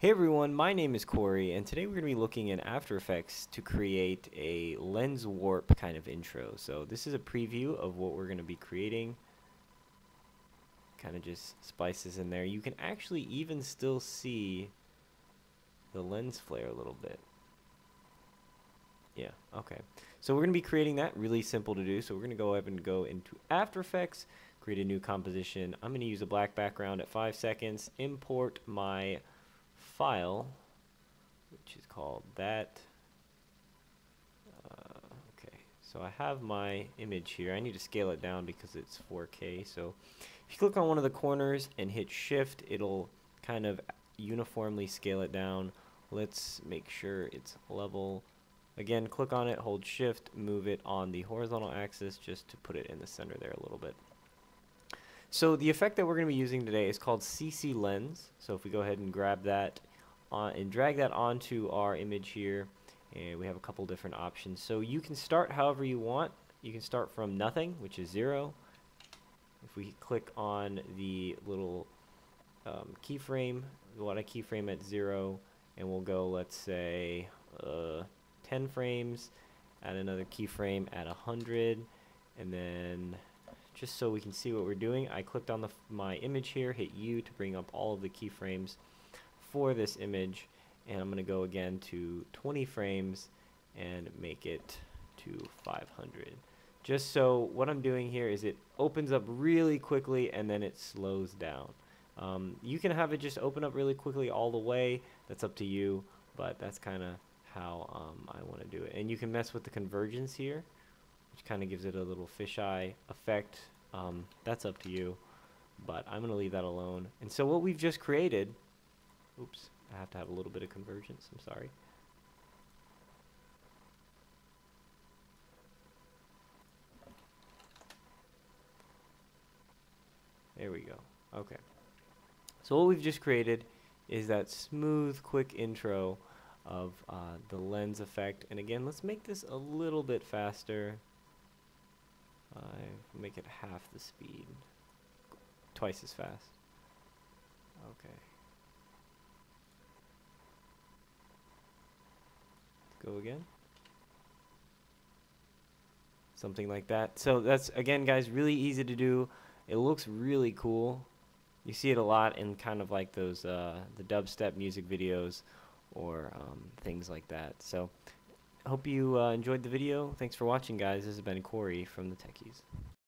Hey everyone, my name is Corey, and today we're going to be looking in After Effects to create a lens warp kind of intro. So this is a preview of what we're going to be creating. Kind of just splices in there. You can actually even still see the lens flare a little bit. Yeah, okay. So we're going to be creating that, really simple to do. So we're going to go ahead and go into After Effects, create a new composition. I'm going to use a black background at 5 seconds, import my file, which is called that. Uh, okay, so I have my image here. I need to scale it down because it's 4K. So if you click on one of the corners and hit Shift, it'll kind of uniformly scale it down. Let's make sure it's level. Again, click on it, hold Shift, move it on the horizontal axis just to put it in the center there a little bit. So the effect that we're going to be using today is called CC Lens. So if we go ahead and grab that on and drag that onto our image here and we have a couple different options. So you can start however you want. You can start from nothing which is zero. If we click on the little um, keyframe we want a keyframe at zero and we'll go let's say uh, 10 frames add another keyframe at 100 and then just so we can see what we're doing I clicked on the my image here hit U to bring up all of the keyframes for this image and I'm going to go again to 20 frames and make it to 500 just so what I'm doing here is it opens up really quickly and then it slows down. Um, you can have it just open up really quickly all the way that's up to you but that's kind of how um, I want to do it. And you can mess with the convergence here which kind of gives it a little fisheye effect. Um, that's up to you but I'm going to leave that alone. And so what we've just created Oops, I have to have a little bit of convergence, I'm sorry. There we go. Okay. So what we've just created is that smooth, quick intro of uh, the lens effect. And again, let's make this a little bit faster. Uh, make it half the speed. Twice as fast. Okay. Go again. Something like that. So that's, again, guys, really easy to do. It looks really cool. You see it a lot in kind of like those, uh, the dubstep music videos or um, things like that. So hope you uh, enjoyed the video. Thanks for watching, guys. This has been Corey from the Techies.